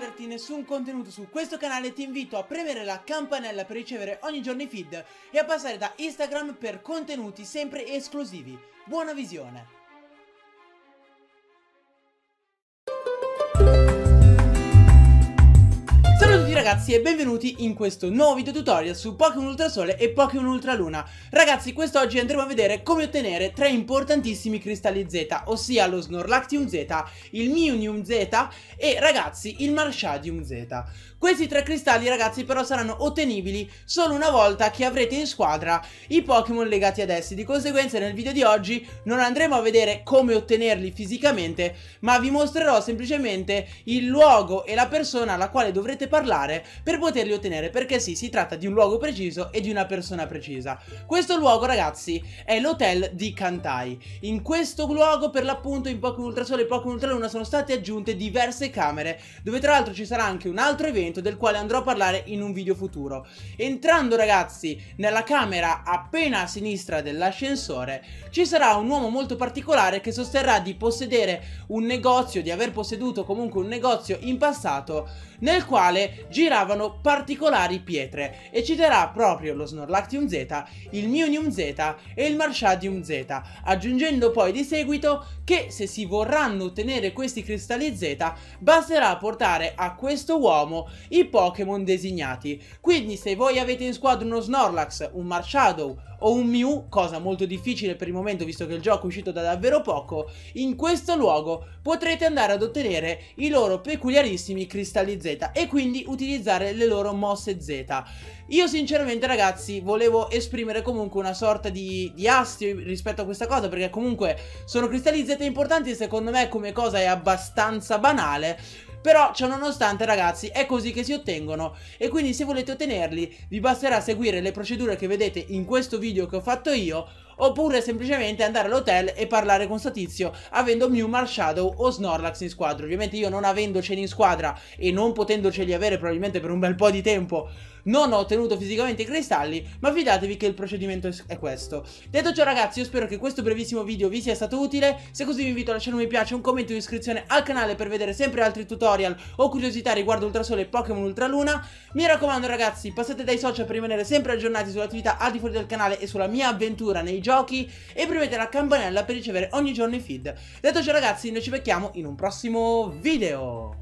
perderti nessun contenuto su questo canale ti invito a premere la campanella per ricevere ogni giorno i feed e a passare da Instagram per contenuti sempre esclusivi. Buona visione! Ragazzi e benvenuti in questo nuovo video tutorial su Pokémon Ultrasole e Pokémon Ultraluna Ragazzi quest'oggi andremo a vedere come ottenere tre importantissimi cristalli Z Ossia lo Snorlaxium Z, il Mew Z e ragazzi il Marshadium Z. Questi tre cristalli ragazzi però saranno ottenibili solo una volta che avrete in squadra i Pokémon legati ad essi. Di conseguenza nel video di oggi non andremo a vedere come ottenerli fisicamente Ma vi mostrerò semplicemente il luogo e la persona alla quale dovrete parlare per poterli ottenere Perché sì, si tratta di un luogo preciso e di una persona precisa Questo luogo ragazzi è l'hotel di Kantai In questo luogo per l'appunto in Pokémon Ultrasole e Pokémon Ultraluna sono state aggiunte diverse camere Dove tra l'altro ci sarà anche un altro evento del quale andrò a parlare in un video futuro. Entrando ragazzi nella camera appena a sinistra dell'ascensore ci sarà un uomo molto particolare che sosterrà di possedere un negozio, di aver posseduto comunque un negozio in passato nel quale giravano particolari pietre e citerà proprio lo Snorlaxium Z, il Meunium Z e il Marshadium Z, aggiungendo poi di seguito che se si vorranno ottenere questi cristalli Z basterà portare a questo uomo i Pokémon designati. Quindi se voi avete in squadra uno Snorlax, un Marshadow o un Mew, cosa molto difficile per il momento visto che il gioco è uscito da davvero poco, in questo luogo potrete andare ad ottenere i loro peculiarissimi cristalli Z e quindi utilizzare le loro mosse Z. Io sinceramente ragazzi volevo esprimere comunque una sorta di, di astio rispetto a questa cosa perché comunque sono cristalli Z importanti secondo me come cosa è abbastanza banale però ciò nonostante ragazzi è così che si ottengono e quindi se volete ottenerli vi basterà seguire le procedure che vedete in questo video che ho fatto io oppure semplicemente andare all'hotel e parlare con Statizio avendo Mew, Marshadow o Snorlax in squadra. Ovviamente io non avendoceli in squadra e non potendoceli avere probabilmente per un bel po' di tempo non ho ottenuto fisicamente i cristalli, ma fidatevi che il procedimento è questo. Detto ciò ragazzi, io spero che questo brevissimo video vi sia stato utile, se così vi invito a lasciare un mi piace, un commento e un'iscrizione al canale per vedere sempre altri tutorial o curiosità riguardo Ultrasole e Pokémon Ultraluna. Mi raccomando ragazzi, passate dai social per rimanere sempre aggiornati sulle attività al di fuori del canale e sulla mia avventura nei giochi e premete la campanella per ricevere ogni giorno i feed. Detto ciò ragazzi, noi ci becchiamo in un prossimo video.